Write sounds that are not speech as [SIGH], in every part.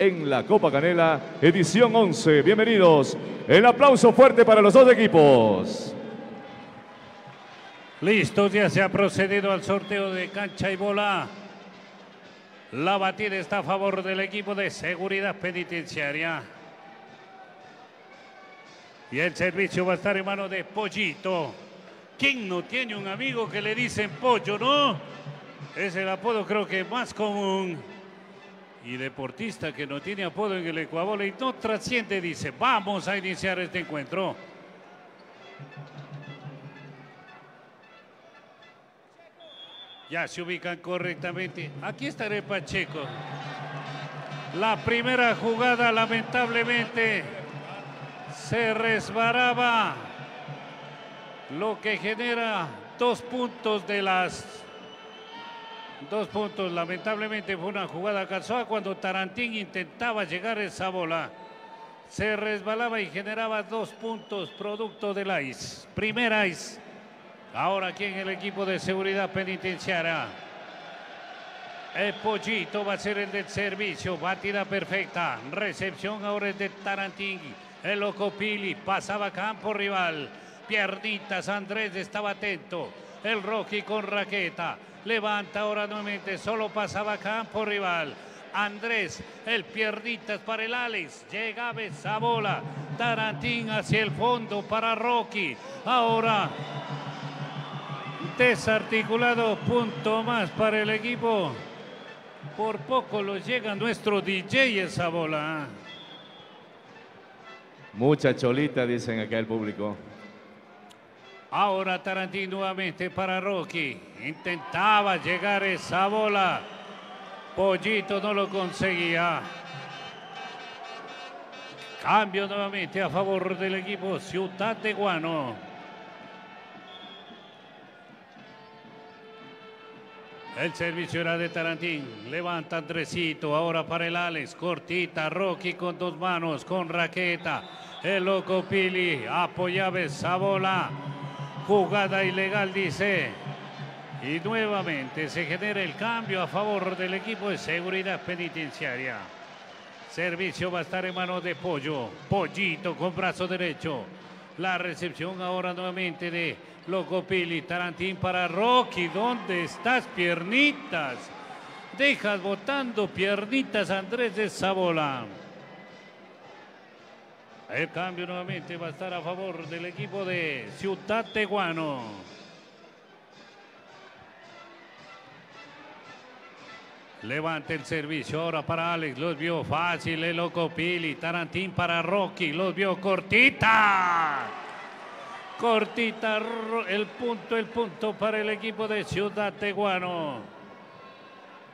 en la Copa Canela, edición 11. Bienvenidos. El aplauso fuerte para los dos equipos. Listo, ya se ha procedido al sorteo de cancha y bola. La batida está a favor del equipo de seguridad penitenciaria. Y el servicio va a estar en mano de Pollito. ¿Quién no tiene un amigo que le dicen pollo, no? Es el apodo creo que más común. Y deportista que no tiene apodo en el Ecuador y no trasciende, dice, vamos a iniciar este encuentro. Ya se ubican correctamente. Aquí estaré Pacheco. La primera jugada lamentablemente se resbaraba, lo que genera dos puntos de las dos puntos. Lamentablemente fue una jugada cansada cuando Tarantín intentaba llegar esa bola. Se resbalaba y generaba dos puntos producto del ICE. Primer ICE. Ahora aquí en el equipo de seguridad penitenciaria. El Pollito va a ser el del servicio. Batida perfecta. Recepción ahora es de Tarantín. El Loco Pili pasaba campo rival. Piernitas, Andrés estaba atento. El Rocky con raqueta. Levanta ahora nuevamente. Solo pasaba campo rival. Andrés, el piernitas para el Alex. Llegaba esa bola. Tarantín hacia el fondo para Rocky. Ahora desarticulado. Punto más para el equipo. Por poco lo llega nuestro DJ esa bola. Mucha cholita, dicen acá el público. Ahora Tarantín nuevamente para Rocky. Intentaba llegar esa bola. Pollito no lo conseguía. Cambio nuevamente a favor del equipo Ciudad de Guano. El servicio era de Tarantín. Levanta Andresito. Ahora para el Alex. Cortita. Rocky con dos manos. Con raqueta. El loco Pili. Apoyaba esa bola. Jugada ilegal, dice. Y nuevamente se genera el cambio a favor del equipo de seguridad penitenciaria. Servicio va a estar en manos de Pollo. Pollito con brazo derecho. La recepción ahora nuevamente de Loco Pili. Tarantín para Rocky. ¿Dónde estás, piernitas? Dejas botando piernitas Andrés de Sabola. El cambio nuevamente va a estar a favor del equipo de Ciudad Teguano. Levanta el servicio ahora para Alex. Los vio fácil el loco Pili. Tarantín para Rocky. Los vio cortita. Cortita el punto, el punto para el equipo de Ciudad Teguano.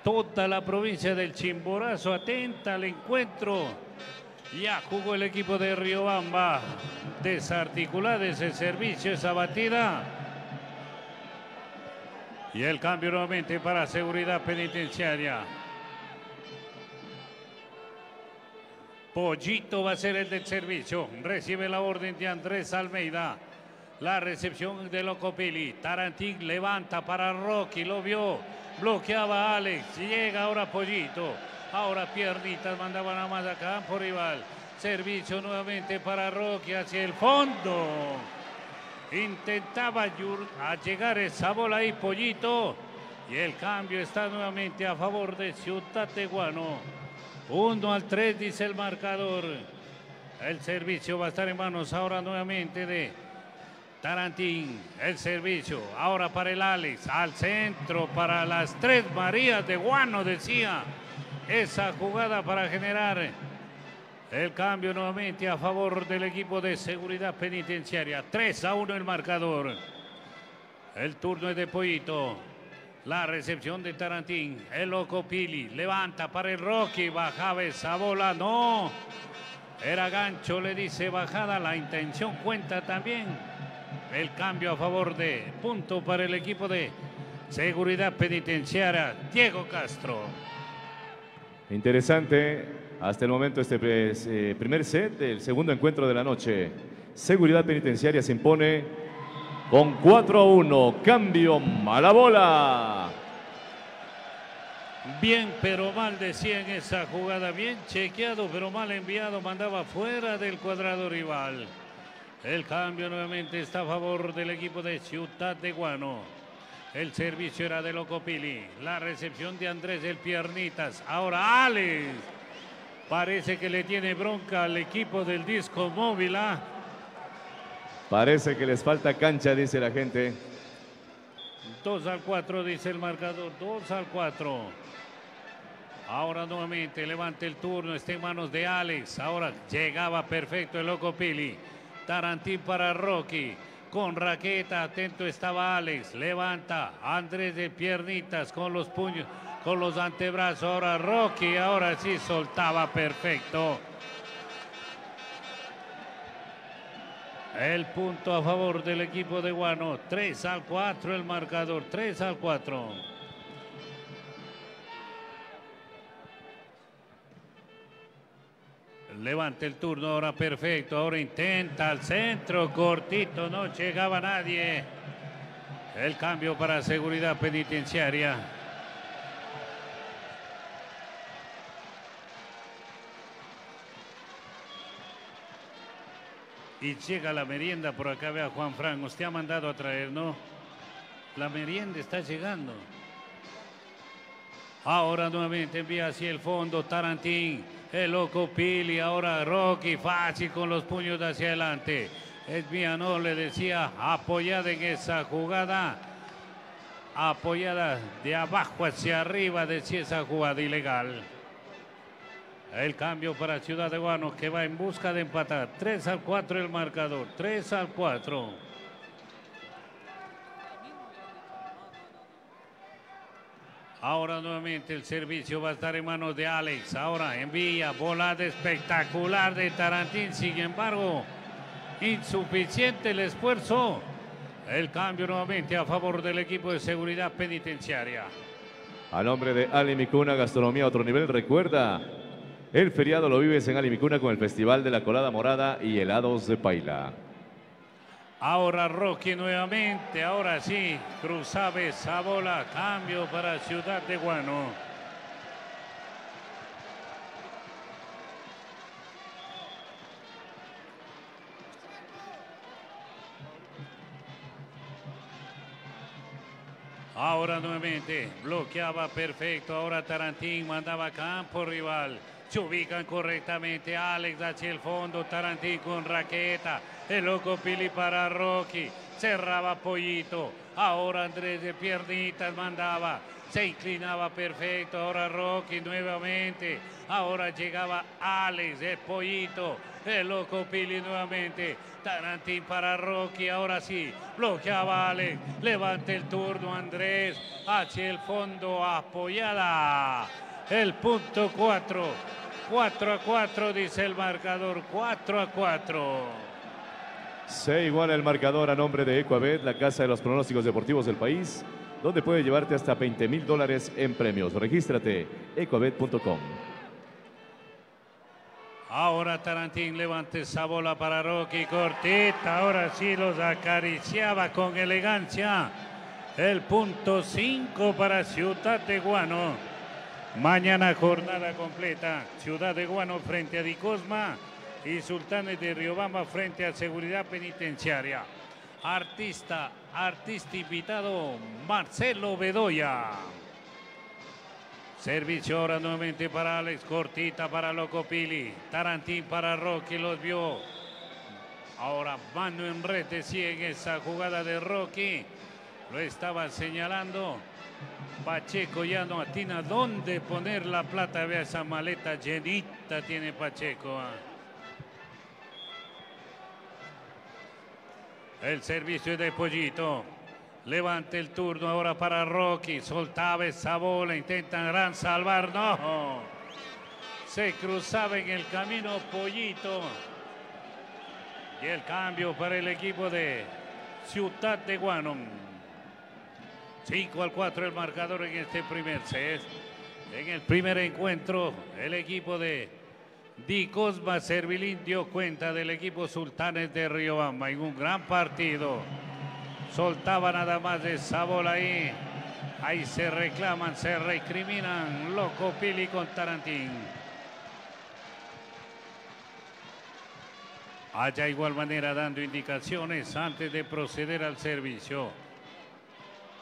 Toda la provincia del Chimborazo atenta al encuentro. Ya jugó el equipo de Riobamba. Desarticulada ese servicio, esa batida. Y el cambio nuevamente para seguridad penitenciaria. Pollito va a ser el del servicio. Recibe la orden de Andrés Almeida. La recepción de Locopili. Tarantín levanta para Rocky. Lo vio. Bloqueaba a Alex. Llega ahora Pollito. Ahora piernitas mandaban a más a campo rival. Servicio nuevamente para Rocky hacia el fondo. Intentaba a llegar esa bola ahí, Pollito. Y el cambio está nuevamente a favor de Ciudad Teguano. 1 al 3 dice el marcador. El servicio va a estar en manos ahora nuevamente de Tarantín. El servicio ahora para el Alex. Al centro para las tres Marías de Guano, decía. Esa jugada para generar el cambio nuevamente a favor del equipo de seguridad penitenciaria. 3 a 1 el marcador. El turno es de Pollito. La recepción de Tarantín. El loco Pili. Levanta para el Rocky. Bajaba esa bola. No. Era gancho, le dice bajada. La intención cuenta también. El cambio a favor de punto para el equipo de seguridad penitenciaria. Diego Castro. Interesante hasta el momento este eh, primer set del segundo encuentro de la noche. Seguridad Penitenciaria se impone con 4 a 1. Cambio, mala bola. Bien, pero mal decía en esa jugada. Bien chequeado, pero mal enviado. Mandaba fuera del cuadrado rival. El cambio nuevamente está a favor del equipo de Ciudad de Guano. El servicio era de Locopili. La recepción de Andrés del Piernitas. Ahora Alex. Parece que le tiene bronca al equipo del disco móvil. ¿ah? Parece que les falta cancha, dice la gente. 2 al 4, dice el marcador. 2 al 4. Ahora nuevamente levante el turno. Está en manos de Alex. Ahora llegaba perfecto el Loco Pili. Tarantín para Rocky. Con raqueta, atento estaba Alex. Levanta Andrés de piernitas con los puños, con los antebrazos. Ahora Rocky, ahora sí soltaba perfecto. El punto a favor del equipo de Guano. 3 al 4 el marcador. 3 al 4. Levanta el turno ahora perfecto. Ahora intenta al centro. Cortito. No llegaba nadie. El cambio para seguridad penitenciaria. Y llega la merienda por acá, vea Juan Fran, usted ha mandado a traer, ¿no? La merienda está llegando. Ahora nuevamente envía hacia el fondo Tarantín, el loco Pili, ahora Rocky, fácil con los puños hacia adelante. Es mía, no le decía, apoyada en esa jugada, apoyada de abajo hacia arriba, decía esa jugada ilegal. El cambio para Ciudad de Guano que va en busca de empatar. 3 al 4 el marcador. 3 al 4. Ahora nuevamente el servicio va a estar en manos de Alex. Ahora envía volada espectacular de Tarantín. Sin embargo, insuficiente el esfuerzo. El cambio nuevamente a favor del equipo de seguridad penitenciaria. A nombre de Ali Micuna, Gastronomía otro nivel, recuerda, el feriado lo vives en Alimicuna con el Festival de la Colada Morada y helados de paila. Ahora Rocky nuevamente, ahora sí, cruzaba esa bola, cambio para Ciudad de Guano. Ahora nuevamente bloqueaba perfecto. Ahora Tarantín mandaba campo rival. Se ubican correctamente Alex hacia el fondo. Tarantín con raqueta. El loco Pili para Rocky. Cerraba Pollito. Ahora Andrés de piernitas mandaba. Se inclinaba perfecto. Ahora Rocky nuevamente. Ahora llegaba Alex de Pollito. El loco Pili nuevamente. Tarantín para Rocky. Ahora sí. Bloqueaba Alex. Levante el turno Andrés. Hacia el fondo. Apoyada. El punto 4. 4 a 4 dice el marcador. 4 a 4. Se iguala el marcador a nombre de Ecuabet, la casa de los pronósticos deportivos del país, donde puede llevarte hasta 20 mil dólares en premios. Regístrate, ecuabet.com. Ahora Tarantín levanta esa bola para Rocky cortita. Ahora sí los acariciaba con elegancia. El punto 5 para Ciudad de Guano. Mañana jornada completa. Ciudad de Guano frente a Dicosma y Sultanes de Riobamba frente a Seguridad Penitenciaria. Artista, artista invitado, Marcelo Bedoya. Servicio ahora nuevamente para Alex Cortita, para Loco Pili. Tarantín para Rocky, los vio. Ahora mano en red, en esa jugada de Rocky. Lo estaba señalando. Pacheco ya no atina dónde poner la plata. Vea esa maleta llenita tiene Pacheco. ah. El servicio de Pollito. Levante el turno ahora para Rocky. Soltaba esa bola. Intentan gran salvar. No. Se cruzaba en el camino Pollito. Y el cambio para el equipo de Ciudad de Guanon. 5 al 4 el marcador en este primer set. En el primer encuentro, el equipo de Di Cosma Servilín dio cuenta del equipo Sultanes de Riobamba en un gran partido. Soltaba nada más esa bola ahí. Ahí se reclaman, se recriminan Loco Pili con Tarantín. Allá igual manera dando indicaciones antes de proceder al servicio.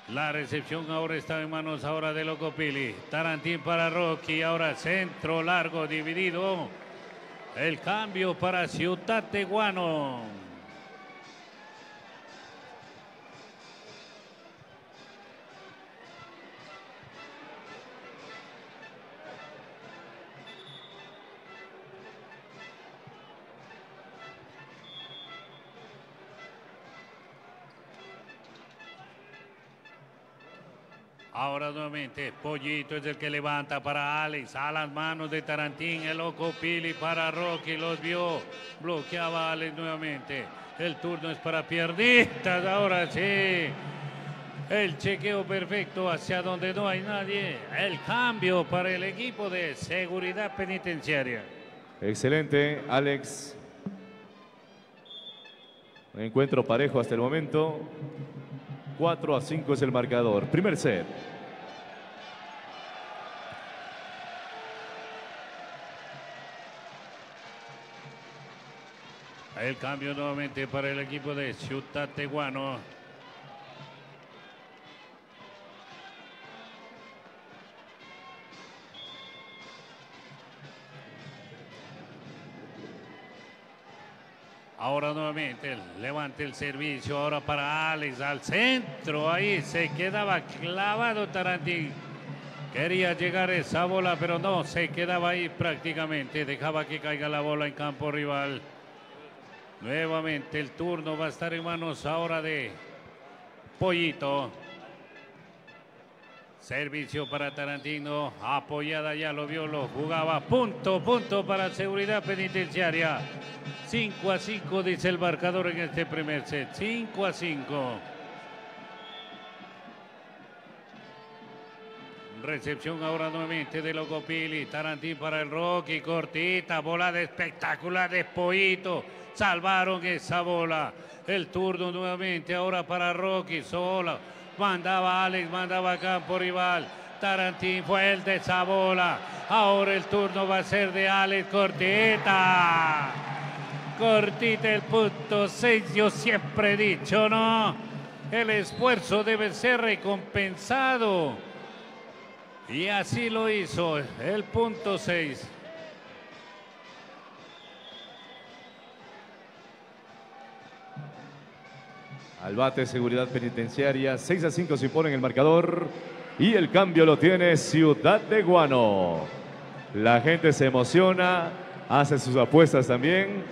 La recepción ahora está en manos ahora de Loco Pili. Tarantín para Rocky, ahora centro largo dividido. El cambio para Ciudad Teguano. Nuevamente, Pollito es el que levanta para Alex, a las manos de Tarantín, el loco Pili para Rocky, los vio, bloqueaba Alex nuevamente. El turno es para Pierditas, ahora sí. El chequeo perfecto hacia donde no hay nadie. El cambio para el equipo de seguridad penitenciaria. Excelente, Alex. encuentro parejo hasta el momento. 4 a 5 es el marcador. Primer set. El cambio nuevamente para el equipo de Ciudad Teguano. Ahora nuevamente levante el servicio, ahora para Alex al centro, ahí se quedaba clavado Tarantín. Quería llegar esa bola, pero no, se quedaba ahí prácticamente, dejaba que caiga la bola en campo rival. Nuevamente el turno va a estar en manos ahora de Pollito. Servicio para Tarantino, apoyada ya lo vio, lo jugaba, punto, punto para seguridad penitenciaria. 5 a 5 dice el marcador en este primer set. 5 a 5. Recepción ahora nuevamente de Locopili. Tarantín para el Rocky. Cortita. Bola de espectacular de Poito. Salvaron esa bola. El turno nuevamente ahora para Rocky. Sola. Mandaba Alex, mandaba campo rival. Tarantín fue el de esa bola. Ahora el turno va a ser de Alex Cortita cortita el punto 6. Yo siempre he dicho, ¿no? El esfuerzo debe ser recompensado. Y así lo hizo el punto 6. Al bate, seguridad penitenciaria. 6 a 5 se impone en el marcador. Y el cambio lo tiene Ciudad de Guano. La gente se emociona, hace sus apuestas también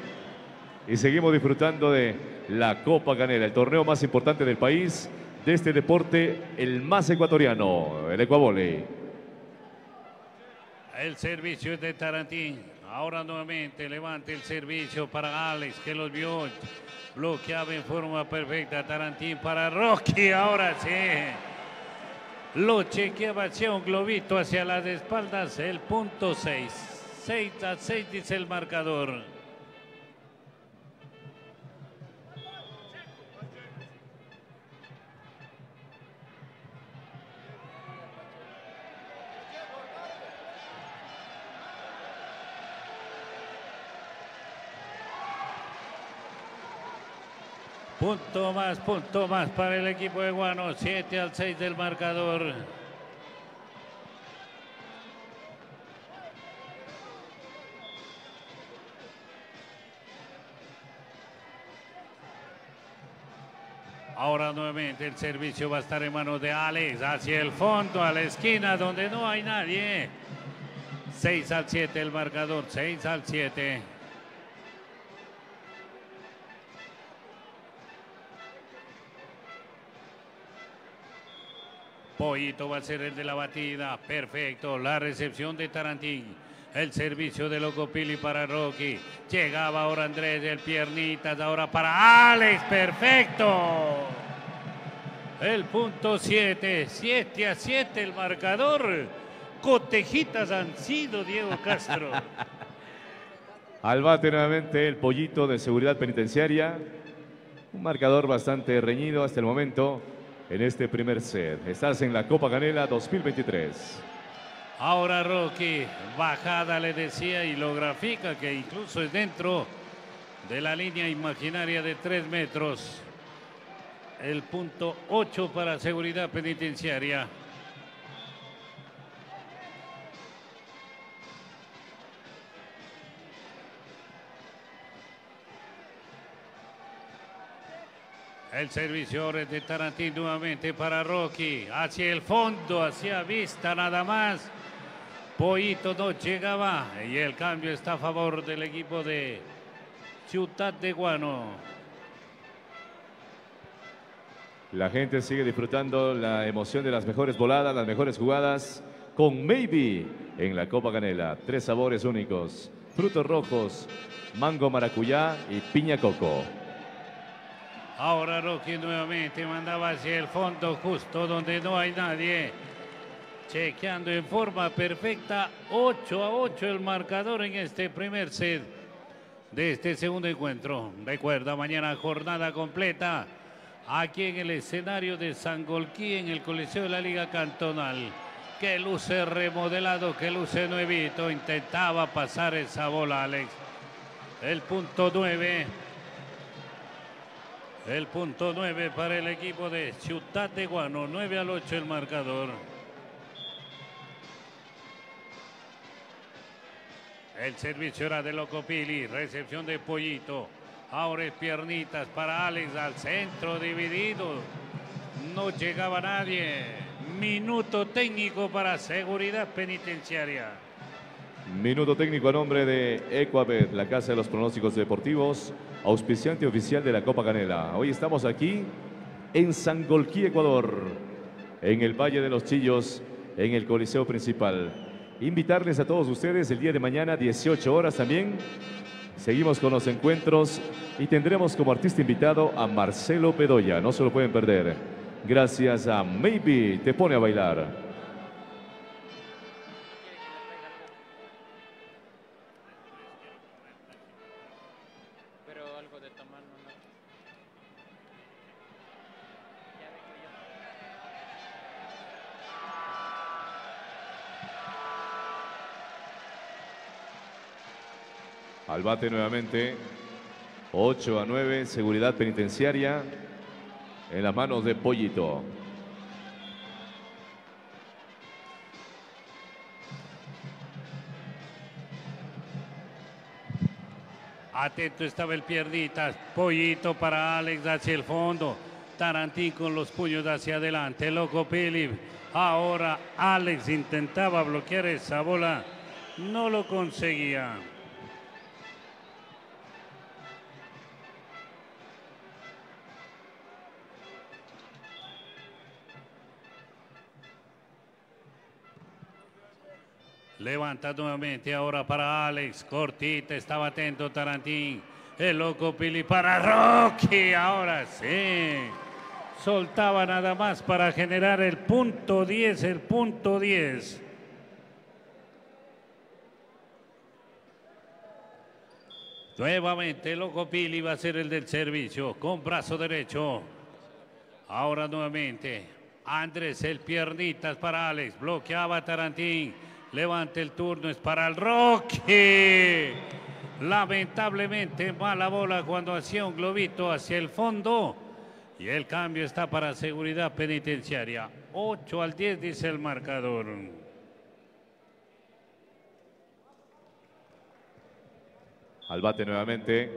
y seguimos disfrutando de la Copa Canela, el torneo más importante del país, de este deporte, el más ecuatoriano, el Ecuavole. El servicio de Tarantín. Ahora nuevamente levante el servicio para Alex, que los vio. Bloqueaba en forma perfecta Tarantín para Rocky. Ahora sí. Lo chequeaba hacia un globito hacia las espaldas. El punto 6. 6 a 6 dice el marcador. Punto más, punto más para el equipo de Guano. 7 al 6 del marcador. Ahora nuevamente el servicio va a estar en manos de Alex hacia el fondo, a la esquina donde no hay nadie. 6 al 7 el marcador, 6 al 7. Poito va a ser el de la batida. Perfecto. La recepción de Tarantín. El servicio de Locopili para Rocky. Llegaba ahora Andrés del Piernitas. Ahora para Alex. Perfecto. El punto 7. 7 a 7 el marcador. Cotejitas han sido Diego Castro. [LAUGHS] Al bate nuevamente el pollito de seguridad penitenciaria. Un marcador bastante reñido hasta el momento en este primer set. Estás en la Copa Canela 2023. Ahora Rocky, bajada le decía y lo grafica que incluso es dentro de la línea imaginaria de tres metros. El punto 8 para seguridad penitenciaria. El servicio de Tarantín nuevamente para Rocky. Hacia el fondo, hacia vista nada más. Poito no llegaba y el cambio está a favor del equipo de Ciudad de Guano. La gente sigue disfrutando la emoción de las mejores voladas, las mejores jugadas con Maybe en la Copa Canela. Tres sabores únicos, frutos rojos, mango maracuyá y piña coco. Ahora Rocky nuevamente mandaba hacia el fondo justo donde no hay nadie. Chequeando en forma perfecta 8 a 8 el marcador en este primer set de este segundo encuentro. Recuerda, mañana jornada completa aquí en el escenario de Sangolquí en el Coliseo de la Liga Cantonal. Que luce remodelado, que luce nuevito. Intentaba pasar esa bola, Alex. El punto 9 el punto 9 para el equipo de Ciudad de Guano. 9 al 8 el marcador. El servicio era de Locopili. Recepción de Pollito. Ahora es piernitas para Alex al centro dividido. No llegaba nadie. Minuto técnico para seguridad penitenciaria. Minuto técnico a nombre de Ecuabet, la casa de los pronósticos deportivos auspiciante oficial de la Copa Canela. Hoy estamos aquí en Sangolquí, Ecuador, en el Valle de los Chillos, en el Coliseo Principal. Invitarles a todos ustedes el día de mañana, 18 horas también. Seguimos con los encuentros y tendremos como artista invitado a Marcelo Pedoya. No se lo pueden perder. Gracias a Maybe Te Pone a Bailar. Al bate nuevamente. 8 a 9, seguridad penitenciaria en las manos de Pollito. Atento estaba el pierdita. Pollito para Alex hacia el fondo. Tarantín con los puños hacia adelante. Loco Pili. Ahora Alex intentaba bloquear esa bola. No lo conseguía. Levanta nuevamente ahora para Alex. Cortita, estaba atento Tarantín. El loco Pili para Rocky. Ahora sí. Soltaba nada más para generar el punto 10, el punto 10. Nuevamente, el loco Pili va a ser el del servicio con brazo derecho. Ahora nuevamente, Andrés, el piernitas para Alex. Bloqueaba Tarantín. Levante el turno, es para el Rocky. Lamentablemente mala bola cuando hacía un globito hacia el fondo. Y el cambio está para seguridad penitenciaria. 8 al 10 dice el marcador. Al bate nuevamente.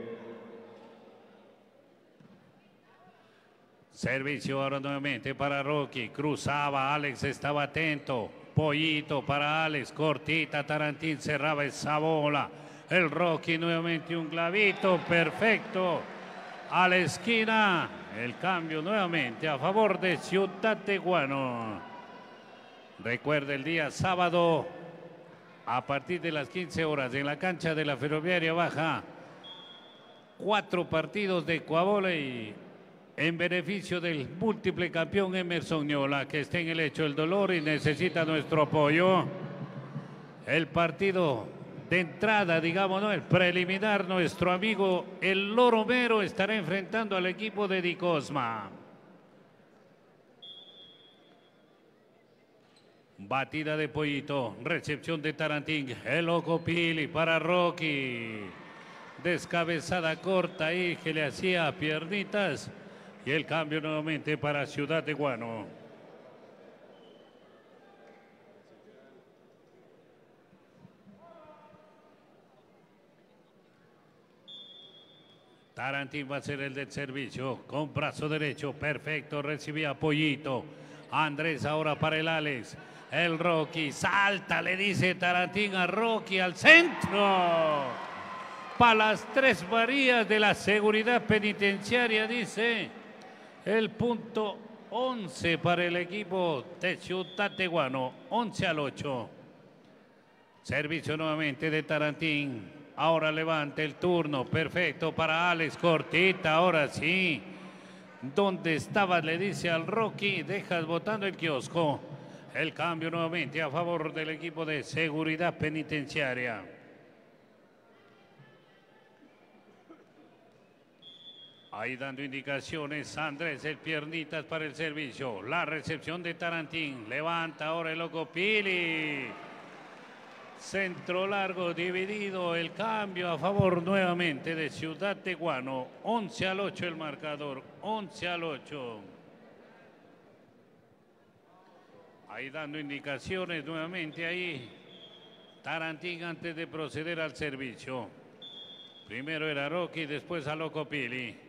Servicio ahora nuevamente para Rocky. Cruzaba, Alex estaba atento. Pollito para Alex, cortita, Tarantín cerraba esa bola. El Rocky nuevamente un clavito, perfecto. A la esquina, el cambio nuevamente a favor de Ciudad de Guano. Recuerda el día sábado, a partir de las 15 horas, en la cancha de la Ferroviaria Baja, cuatro partidos de y en beneficio del múltiple campeón Emerson Ñola, que está en el hecho del dolor y necesita nuestro apoyo. El partido de entrada, digamos, el preliminar, nuestro amigo el Loro Mero estará enfrentando al equipo de Dicosma. Batida de Pollito, recepción de Tarantín, el loco Pili para Rocky. Descabezada corta ahí que le hacía piernitas. Y el cambio nuevamente para Ciudad de Guano. Tarantín va a ser el del servicio con brazo derecho. Perfecto, recibía Pollito. Andrés ahora para el Alex. El Rocky salta, le dice Tarantín a Rocky al centro. Para las tres varías de la seguridad penitenciaria, dice el punto 11 para el equipo de Ciudad de Guano, 11 al 8. Servicio nuevamente de Tarantín. Ahora levanta el turno, perfecto para Alex Cortita, ahora sí. ¿Dónde estaba? Le dice al Rocky, dejas botando el kiosco. El cambio nuevamente a favor del equipo de seguridad penitenciaria. Ahí dando indicaciones Andrés el piernitas para el servicio. La recepción de Tarantín. Levanta ahora el loco Pili. Centro largo dividido. El cambio a favor nuevamente de Ciudad Teguano. 11 al 8 el marcador. 11 al 8. Ahí dando indicaciones nuevamente ahí. Tarantín antes de proceder al servicio. Primero era Rocky, después a Loco Pili.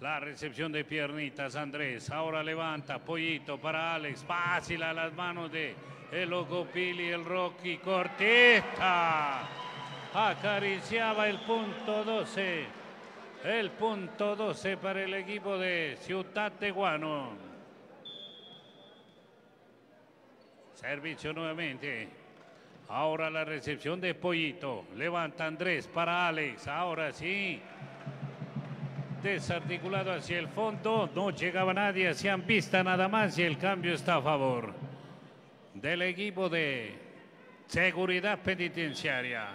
La recepción de piernitas Andrés. Ahora levanta Pollito para Alex. Fácil a las manos de el Loco Pili, el Rocky Cortita. Acariciaba el punto 12. El punto 12 para el equipo de Ciudad Teguano. Servicio nuevamente. Ahora la recepción de Pollito. Levanta Andrés para Alex. Ahora sí. Desarticulado hacia el fondo. No llegaba nadie. Hacían pista nada más y el cambio está a favor del equipo de seguridad penitenciaria.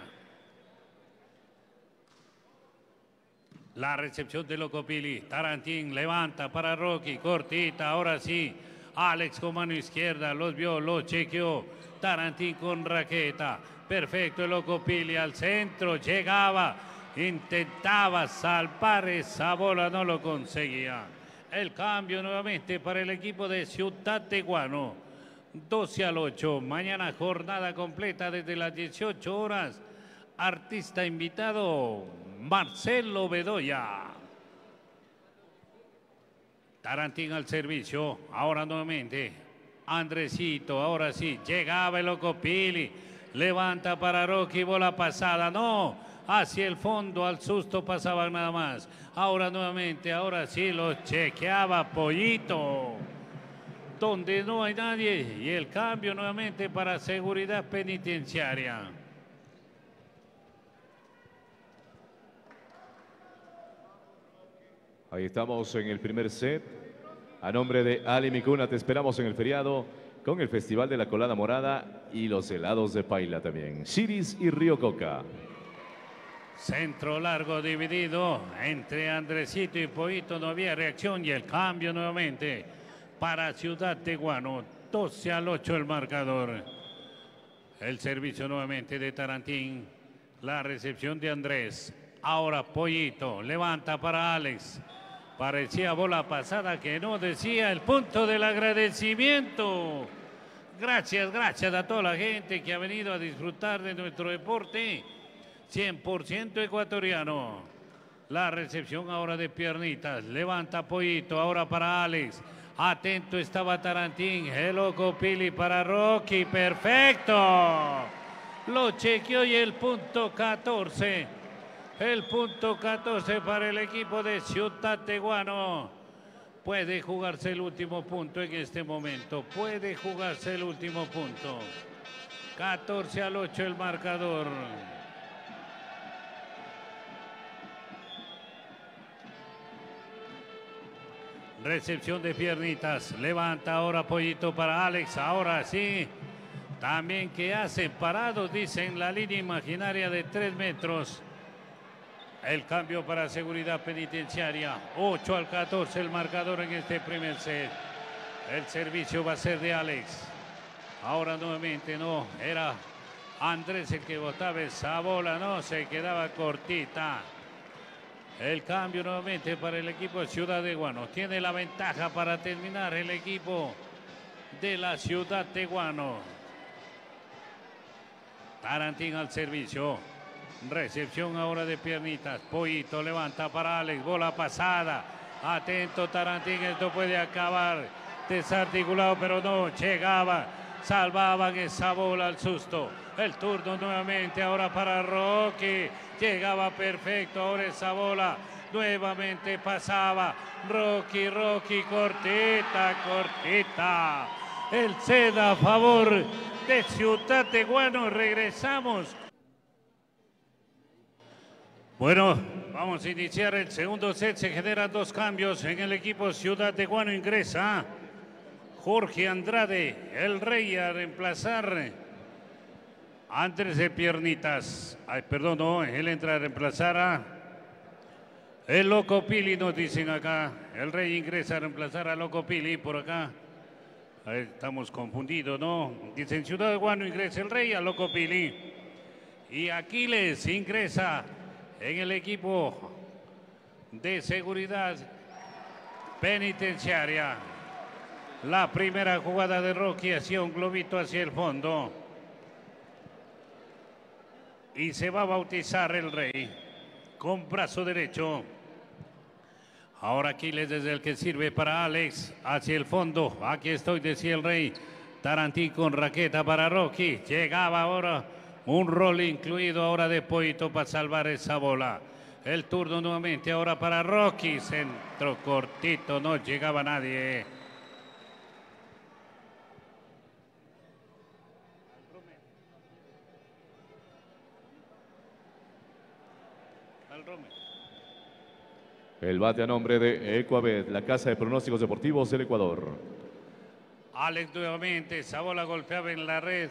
La recepción de Locopili. Tarantín levanta para Rocky. Cortita. Ahora sí. Alex con mano izquierda, los vio, los chequeó. Tarantín con raqueta. Perfecto, el loco Pili al centro, llegaba, intentaba salvar esa bola, no lo conseguía. El cambio nuevamente para el equipo de Ciudad Teguano. 12 al 8. Mañana jornada completa desde las 18 horas. Artista invitado, Marcelo Bedoya. Tarantín al servicio. Ahora nuevamente. Andresito. Ahora sí. Llegaba el loco Pili. Levanta para Rocky. Bola pasada. No. Hacia el fondo. Al susto pasaba nada más. Ahora nuevamente. Ahora sí lo chequeaba Pollito. Donde no hay nadie. Y el cambio nuevamente para seguridad penitenciaria. Ahí estamos en el primer set. A nombre de Ali Micuna te esperamos en el feriado con el Festival de la Colada Morada y los helados de Paila también. Ciris y Río Coca. Centro largo dividido entre Andresito y Poito. No había reacción y el cambio nuevamente para Ciudad Teguano. 12 al 8 el marcador. El servicio nuevamente de Tarantín. La recepción de Andrés. Ahora Pollito. Levanta para Alex. Parecía bola pasada que no decía el punto del agradecimiento. Gracias, gracias a toda la gente que ha venido a disfrutar de nuestro deporte 100% ecuatoriano. La recepción ahora de piernitas. Levanta Pollito, ahora para Alex. Atento estaba Tarantín. El loco Pili para Rocky. Perfecto. Lo chequeó y el punto 14 el punto 14 para el equipo de Ciudad Teguano. Puede jugarse el último punto en este momento. Puede jugarse el último punto. 14 al 8 el marcador. Recepción de piernitas. Levanta ahora Pollito para Alex. Ahora sí. También que hace parado, dicen la línea imaginaria de 3 metros. El cambio para seguridad penitenciaria. 8 al 14 el marcador en este primer set. El servicio va a ser de Alex. Ahora nuevamente no, era Andrés el que botaba esa bola, no, se quedaba cortita. El cambio nuevamente para el equipo de Ciudad de Guano. Tiene la ventaja para terminar el equipo de la Ciudad de Guano. Tarantín al servicio. Recepción ahora de piernitas. Pollito levanta para Alex. Bola pasada. Atento Tarantín. Esto puede acabar desarticulado, pero no llegaba. Salvaban esa bola al susto. El turno nuevamente ahora para Rocky. Llegaba perfecto ahora esa bola. Nuevamente pasaba. Rocky, Rocky, cortita, cortita. El seda a favor de Ciudad de Guano. Regresamos. Bueno, vamos a iniciar el segundo set. Se generan dos cambios en el equipo Ciudad de Guano. Ingresa Jorge Andrade, el rey, a reemplazar Andrés de Piernitas. Ay, perdón, no, él entra a reemplazar a el Loco Pili, nos dicen acá. El rey ingresa a reemplazar a Loco Pili por acá. Estamos confundidos, ¿no? Dicen Ciudad de Guano ingresa el rey a Loco Pili. Y Aquiles ingresa en el equipo de seguridad penitenciaria. La primera jugada de Rocky hacía un globito hacia el fondo. Y se va a bautizar el rey con brazo derecho. Ahora Aquiles desde el que sirve para Alex hacia el fondo. Aquí estoy, decía el rey. Tarantí con raqueta para Rocky. Llegaba ahora un rol incluido ahora de Poito para salvar esa bola. El turno nuevamente ahora para Rocky. Centro cortito, no llegaba nadie. El bate a nombre de Ecuabet, la casa de pronósticos deportivos del Ecuador. Alex nuevamente, esa bola golpeaba en la red.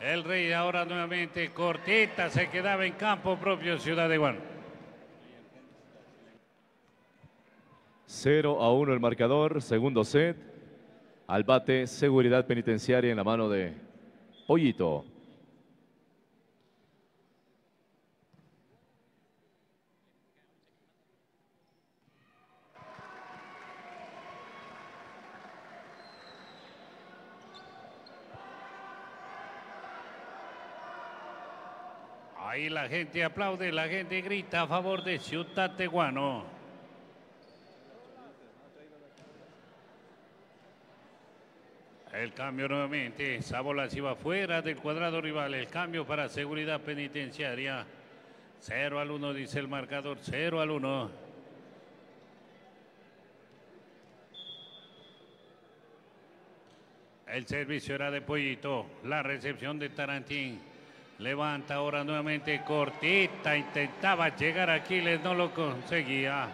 El Rey ahora nuevamente cortita, se quedaba en campo propio Ciudad de Guano. 0 a 1 el marcador, segundo set. Al bate, seguridad penitenciaria en la mano de Pollito. Ahí la gente aplaude, la gente grita a favor de Ciudad Teguano. El cambio nuevamente, esa bola se va fuera del cuadrado rival, el cambio para seguridad penitenciaria. 0 al 1 dice el marcador, 0 al 1. El servicio era de Pollito, la recepción de Tarantín. Levanta ahora nuevamente cortita. Intentaba llegar a Aquiles, no lo conseguía.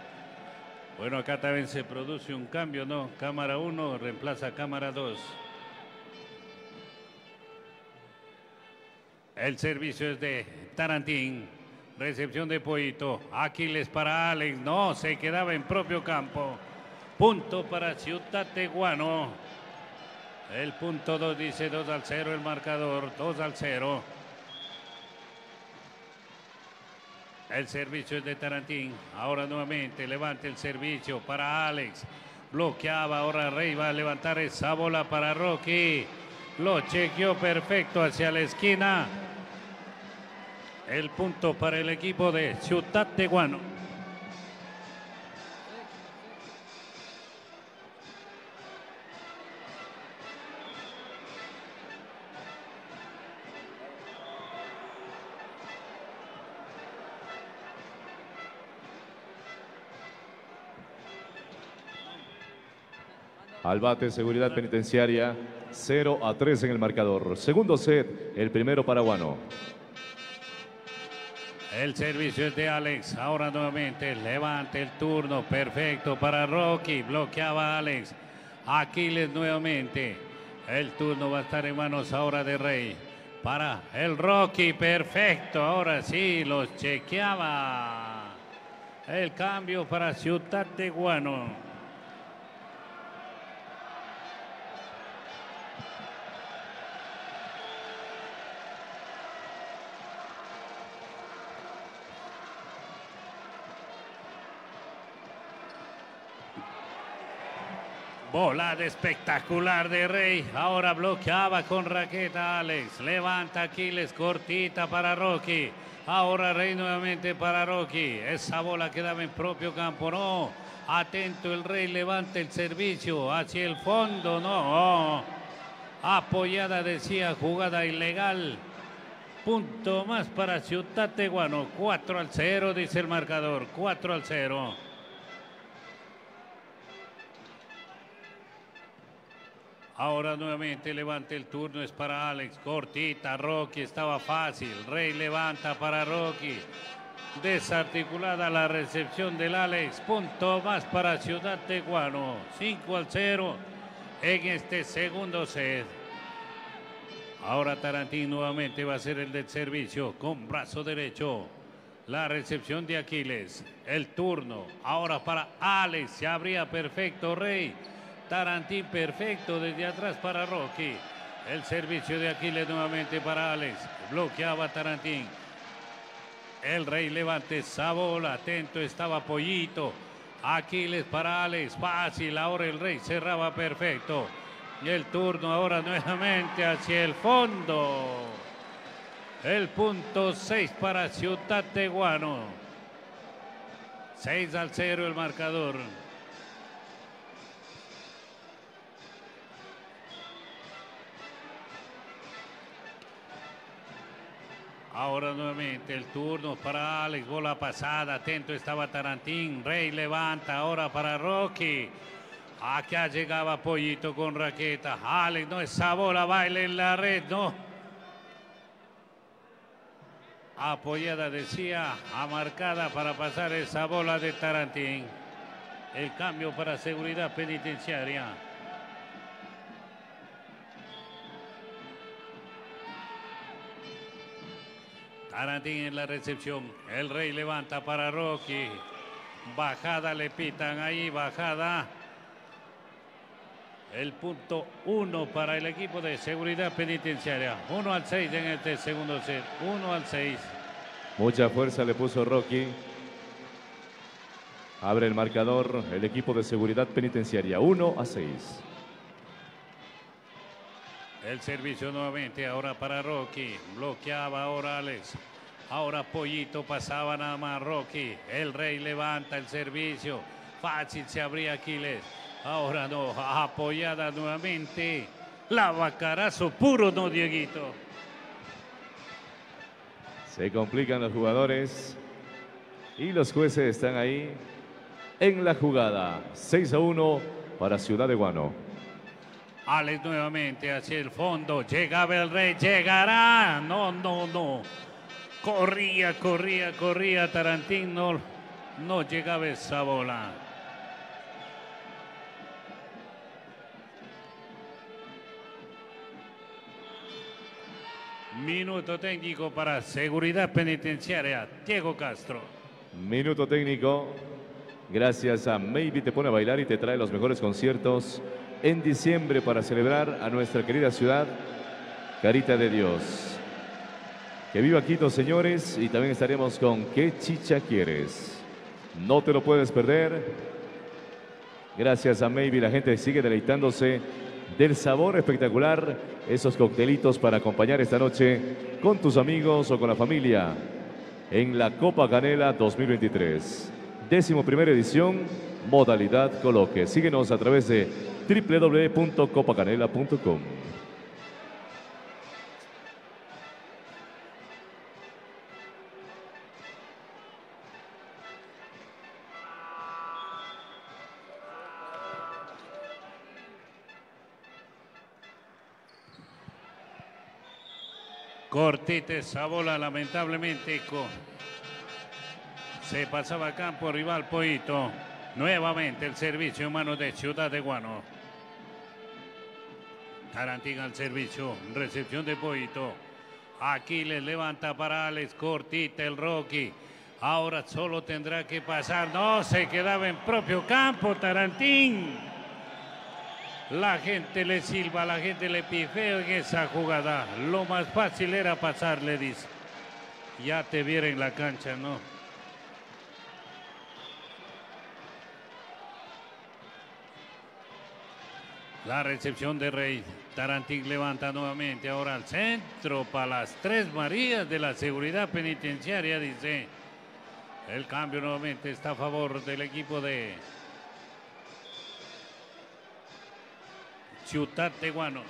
Bueno, acá también se produce un cambio, ¿no? Cámara 1 reemplaza cámara 2. El servicio es de Tarantín. Recepción de Poito. Aquiles para Alex. No, se quedaba en propio campo. Punto para Ciudad Teguano. El punto 2 dice 2 al 0 el marcador. 2 al 0. El servicio es de Tarantín. Ahora nuevamente levanta el servicio para Alex. Bloqueaba ahora Rey. Va a levantar esa bola para Rocky. Lo chequeó perfecto hacia la esquina. El punto para el equipo de Ciudad Teguano. Al bate, seguridad penitenciaria, 0 a 3 en el marcador. Segundo set, el primero paraguano. El servicio es de Alex. Ahora nuevamente levante el turno. Perfecto para Rocky. Bloqueaba Alex. Aquiles nuevamente. El turno va a estar en manos ahora de Rey. Para el Rocky. Perfecto. Ahora sí, los chequeaba. El cambio para Ciudad de Guano. Volada espectacular de Rey. Ahora bloqueaba con raqueta Alex. Levanta Aquiles cortita para Rocky. Ahora Rey nuevamente para Rocky. Esa bola quedaba en propio campo. No. Atento el Rey. Levanta el servicio hacia el fondo. No. Apoyada decía jugada ilegal. Punto más para Ciudad Teguano. 4 al 0 dice el marcador. 4 al 0. Ahora nuevamente levanta el turno, es para Alex. Cortita, Rocky, estaba fácil. Rey levanta para Rocky. Desarticulada la recepción del Alex. Punto más para Ciudad Teguano. 5 al 0 en este segundo set. Ahora Tarantín nuevamente va a ser el del servicio con brazo derecho. La recepción de Aquiles. El turno. Ahora para Alex. Se abría perfecto Rey. Tarantín perfecto desde atrás para Rocky. El servicio de Aquiles nuevamente para Alex. Bloqueaba Tarantín. El Rey levante esa bola. Atento estaba Pollito. Aquiles para Alex. Fácil. Ahora el Rey cerraba perfecto. Y el turno ahora nuevamente hacia el fondo. El punto 6 para Ciudad Teguano. 6 al 0 el marcador. Ahora nuevamente el turno para Alex, bola pasada, atento estaba Tarantín, Rey levanta ahora para Rocky. Acá llegaba Pollito con raqueta. Alex, no, esa bola baila en la red, no. Apoyada, decía, amarcada para pasar esa bola de Tarantín. El cambio para seguridad penitenciaria. Tarantín en la recepción. El Rey levanta para Rocky. Bajada le pitan ahí, bajada. El punto uno para el equipo de seguridad penitenciaria. Uno al seis en este segundo set. Uno al seis. Mucha fuerza le puso Rocky. Abre el marcador el equipo de seguridad penitenciaria. Uno a seis. El servicio nuevamente ahora para Rocky. Bloqueaba ahora Alex. Ahora Pollito pasaba nada más Rocky. El Rey levanta el servicio. Fácil se abría Aquiles. Ahora no, apoyada nuevamente. La bacarazo puro, no, Dieguito. Se complican los jugadores. Y los jueces están ahí en la jugada. 6 a 1 para Ciudad de Guano. Alex nuevamente hacia el fondo. Llegaba el rey, llegará. No, no, no. Corría, corría, corría Tarantín. No, no llegaba esa bola. Minuto técnico para seguridad penitenciaria. Diego Castro. Minuto técnico. Gracias a Maybe te pone a bailar y te trae los mejores conciertos en diciembre para celebrar a nuestra querida ciudad, Carita de Dios. Que viva Quito, señores, y también estaremos con ¿Qué chicha quieres? No te lo puedes perder. Gracias a Maybe, la gente sigue deleitándose del sabor espectacular, esos coctelitos para acompañar esta noche con tus amigos o con la familia en la Copa Canela 2023. Décimo primera edición, modalidad coloque. Síguenos a través de www.copacanela.com. Cortita esa bola, lamentablemente. Se pasaba a campo rival Poito. Nuevamente el servicio en manos de Ciudad de Guano. Tarantín al servicio. Recepción de Poito. Aquiles levanta para Alex. Cortita el Rocky. Ahora solo tendrá que pasar. No, se quedaba en propio campo Tarantín. La gente le silba, la gente le pifea en esa jugada. Lo más fácil era pasar, le dice. Ya te viera la cancha, ¿no? La recepción de Rey. Tarantín levanta nuevamente ahora al centro para las tres Marías de la seguridad penitenciaria, dice. El cambio nuevamente está a favor del equipo de Ciudad Teguano.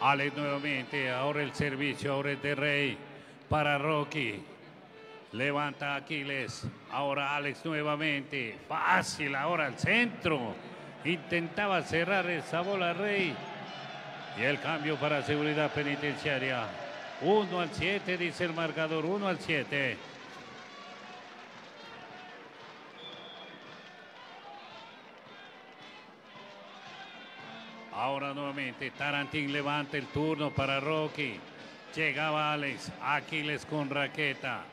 Alex nuevamente, ahora el servicio, ahora es de Rey para Rocky. Levanta Aquiles, ahora Alex nuevamente, fácil ahora al centro. Intentaba cerrar esa bola Rey. Y el cambio para seguridad penitenciaria. 1 al 7, dice el marcador, 1 al 7. Nuevamente Tarantín levanta el turno para Rocky. Llegaba Alex, Aquiles con raqueta.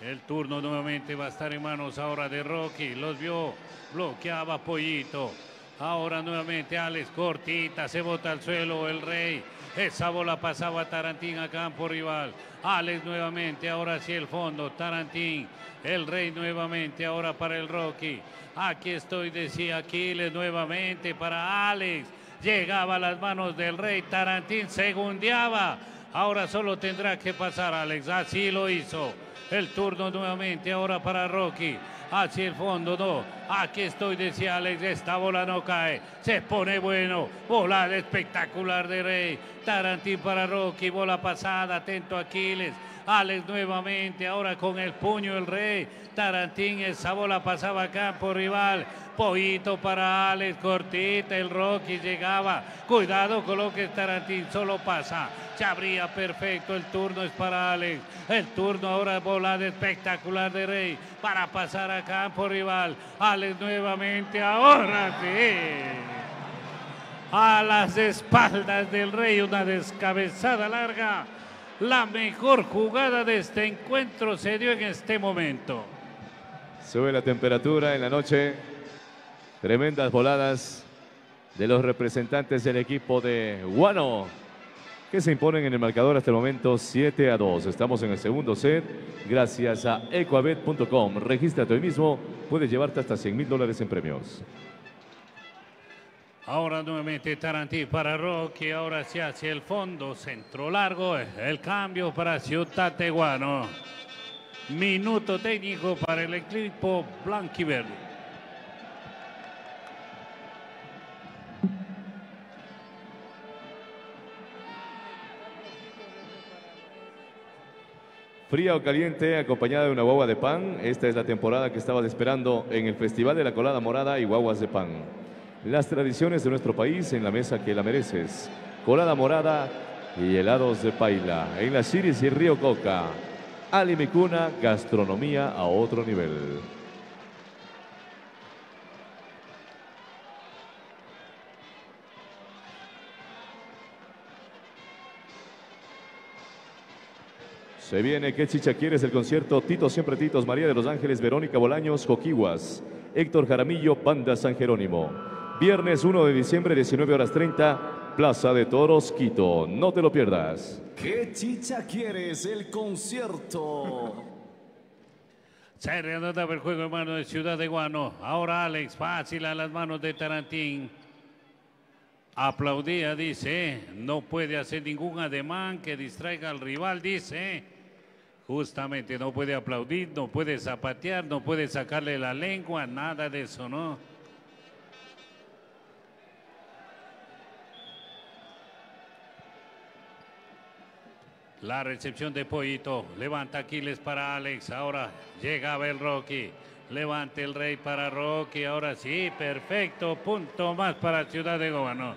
El turno nuevamente va a estar en manos ahora de Rocky. Los vio, bloqueaba Pollito. Ahora nuevamente Alex cortita, se bota al suelo el rey. Esa bola pasaba Tarantín a campo rival. Alex nuevamente, ahora sí el fondo. Tarantín, el rey nuevamente, ahora para el Rocky. Aquí estoy, decía Aquiles nuevamente para Alex llegaba a las manos del rey Tarantín, segundeaba. Ahora solo tendrá que pasar Alex, así lo hizo. El turno nuevamente ahora para Rocky. Hacia el fondo, no. Aquí estoy, decía Alex. Esta bola no cae. Se pone bueno. Bola espectacular de Rey. Tarantín para Rocky. Bola pasada. Atento Aquiles. Alex nuevamente. Ahora con el puño el Rey. Tarantín. Esa bola pasaba acá por rival. Pollito para Alex, cortita, el Rocky llegaba. Cuidado con lo que Tarantín solo pasa. Se abría perfecto, el turno es para Alex. El turno ahora volada espectacular de Rey para pasar a campo rival. Alex nuevamente, ahora sí. A las espaldas del Rey, una descabezada larga. La mejor jugada de este encuentro se dio en este momento. Sube la temperatura en la noche. Tremendas voladas de los representantes del equipo de Guano, que se imponen en el marcador hasta el momento 7 a 2. Estamos en el segundo set, gracias a ecoabet.com. Regístrate hoy mismo, puedes llevarte hasta 100 mil dólares en premios. Ahora nuevamente Tarantí para Rocky, ahora se hace el fondo, centro largo, el cambio para Ciudad Teguano. Minuto técnico para el equipo blanquiverde. Fría o caliente, acompañada de una guagua de pan. Esta es la temporada que estabas esperando en el Festival de la Colada Morada y Guaguas de Pan. Las tradiciones de nuestro país en la mesa que la mereces. Colada morada y helados de paila. En la Ciris y Río Coca. Alimicuna, gastronomía a otro nivel. Se viene, ¿qué chicha quieres? El concierto Tito Siempre Titos, María de los Ángeles, Verónica Bolaños, Joquiwas, Héctor Jaramillo, Banda San Jerónimo. Viernes 1 de diciembre, 19 horas 30, Plaza de Toros, Quito. No te lo pierdas. ¿Qué chicha quieres? El concierto. [LAUGHS] Se reanuda el juego hermano de Ciudad de Guano. Ahora Alex, fácil a las manos de Tarantín. Aplaudía, dice, no puede hacer ningún ademán que distraiga al rival, dice. Justamente no puede aplaudir, no puede zapatear, no puede sacarle la lengua, nada de eso, ¿no? La recepción de Pollito. Levanta Aquiles para Alex. Ahora llegaba el Rocky. Levante el Rey para Rocky. Ahora sí, perfecto. Punto más para Ciudad de Gómano.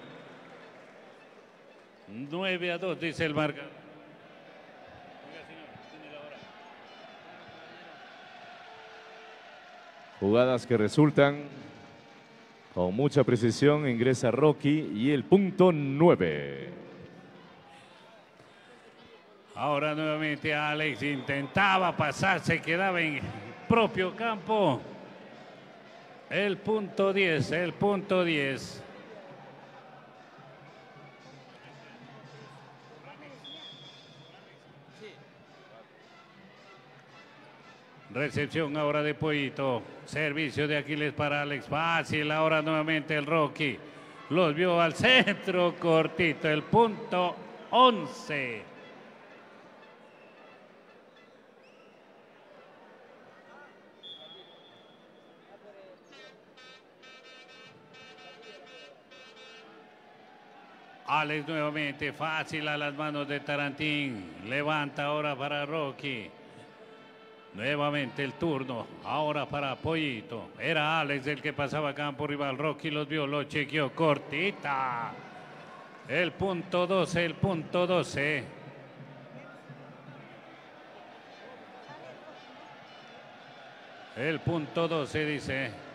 9 a 2, dice el marcador. Jugadas que resultan Con mucha precisión ingresa Rocky y el punto 9. Ahora nuevamente Alex intentaba pasar, se quedaba en propio campo. El punto 10, el punto 10. Recepción ahora de Pollito. Servicio de Aquiles para Alex. Fácil ahora nuevamente el Rocky. Los vio al centro cortito. El punto 11. Alex nuevamente, fácil a las manos de Tarantín. Levanta ahora para Rocky. Nuevamente el turno, ahora para Pollito. Era Alex el que pasaba campo rival. Rocky los vio, lo chequeó cortita. El punto 12, el punto 12. El punto 12 dice.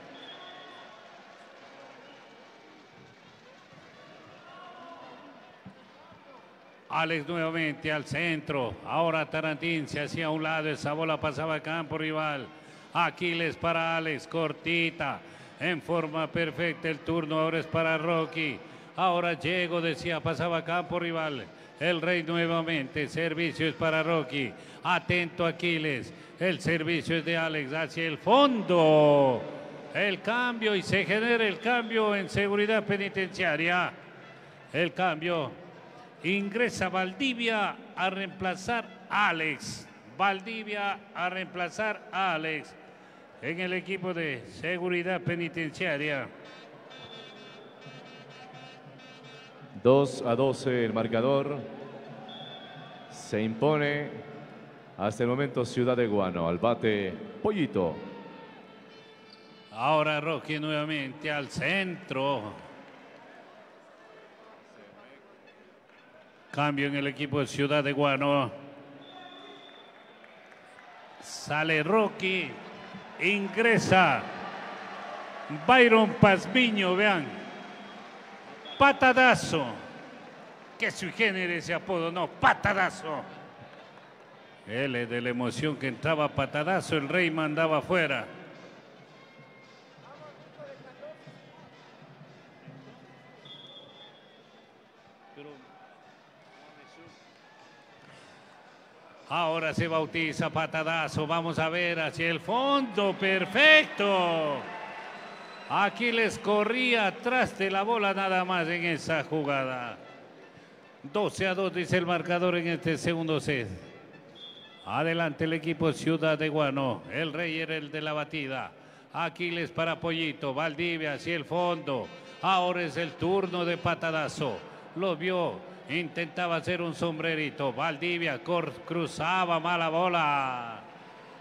Alex nuevamente al centro. Ahora Tarantín se hacía a un lado. Esa bola pasaba a campo rival. Aquiles para Alex. Cortita. En forma perfecta el turno. Ahora es para Rocky. Ahora llego, decía, pasaba a campo rival. El rey nuevamente. Servicio es para Rocky. Atento Aquiles. El servicio es de Alex hacia el fondo. El cambio y se genera el cambio en seguridad penitenciaria. El cambio Ingresa Valdivia a reemplazar a Alex. Valdivia a reemplazar a Alex en el equipo de seguridad penitenciaria. 2 a 12 el marcador. Se impone hasta el momento Ciudad de Guano. Al bate Pollito. Ahora Rocky nuevamente al centro. Cambio en el equipo de Ciudad de Guano. Sale Rocky. Ingresa Byron Pazmiño, vean. Patadazo. Que su género ese apodo, no, patadazo. Él es de la emoción que entraba patadazo, el rey mandaba afuera. Ahora se bautiza patadazo. Vamos a ver hacia el fondo. Perfecto. Aquí les corría atrás de la bola nada más en esa jugada. 12 a 2 dice el marcador en este segundo set. Adelante el equipo Ciudad de Guano. El rey era el de la batida. Aquiles para Pollito. Valdivia hacia el fondo. Ahora es el turno de patadazo. Lo vio Intentaba hacer un sombrerito. Valdivia cruzaba mala bola.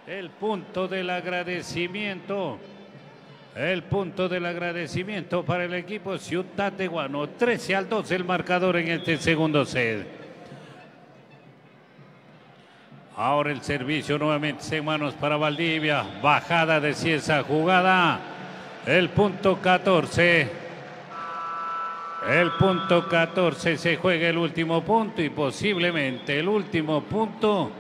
El punto del agradecimiento. El punto del agradecimiento para el equipo Ciudad de Guano. 13 al 2 el marcador en este segundo set. Ahora el servicio nuevamente en manos para Valdivia. Bajada de esa jugada. El punto 14. El punto 14 se juega el último punto y posiblemente el último punto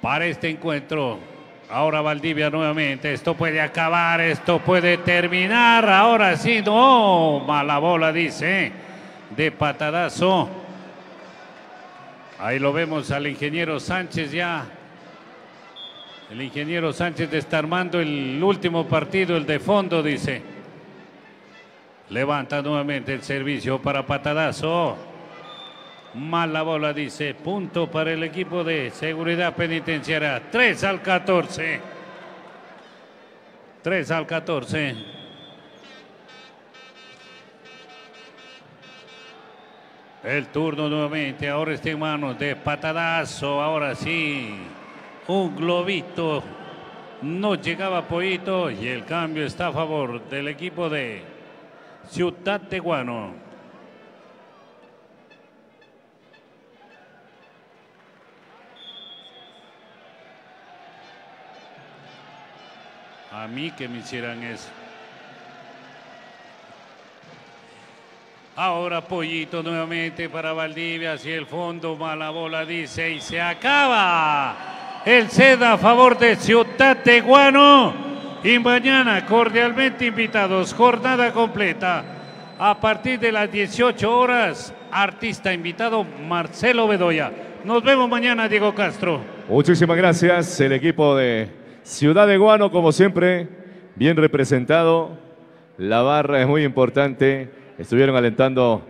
para este encuentro. Ahora Valdivia nuevamente. Esto puede acabar, esto puede terminar. Ahora sí, no. Mala bola, dice. De patadazo. Ahí lo vemos al ingeniero Sánchez ya. El ingeniero Sánchez está armando el último partido, el de fondo, dice. Levanta nuevamente el servicio para patadazo. Mala bola, dice. Punto para el equipo de seguridad penitenciaria. 3 al 14. 3 al 14. El turno nuevamente. Ahora está en manos de patadazo. Ahora sí. Un globito. No llegaba Poito y el cambio está a favor del equipo de Ciudad de Guano. A mí que me hicieran eso. Ahora Pollito nuevamente para Valdivia hacia el fondo, mala bola dice y se acaba. El seda a favor de Ciudad de Guano. Y mañana cordialmente invitados, jornada completa. A partir de las 18 horas, artista invitado Marcelo Bedoya. Nos vemos mañana, Diego Castro. Muchísimas gracias. El equipo de Ciudad de Guano, como siempre, bien representado. La barra es muy importante. Estuvieron alentando